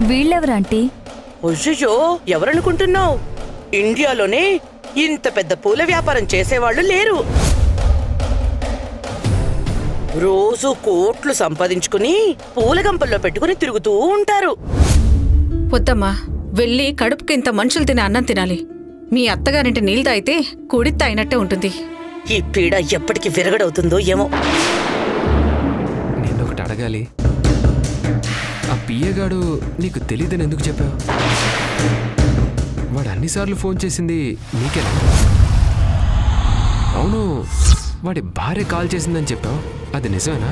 వీళ్ళెవరంటీ? అయ్యో ఎవరనుకుంటున్నావు? ఇండియాలోనే ఇంత పెద్ద పూల వ్యాపారం చేసేవాళ్ళు లేరు. రోజు కోట్లు సంపాదించుకుని పూల గంపల్లో పెట్టుకుని తిరుగుతూ ఉంటారు. వద్దమ్మా వెళ్ళి కడుపుకి ఇంత మనుషులు తినే అన్నం తినాలి. మీ అత్తగారింటి నీళ్ళు తాగితే కుడి తాగినట్టే ఉంటుంది. ఈ పీడ ఎప్పటికి విరగడవుతుందో ఏమో. నేను ఒకటి అడగాలి. పియ్యగాడు నీకు తెలియదని ఎందుకు చెప్పావు? వాడు అన్నిసార్లు ఫోన్ చేసింది నీకేనా? అవును వాడి భార్య కాల్ చేసిందని చెప్పావు. అది నిజమేనా?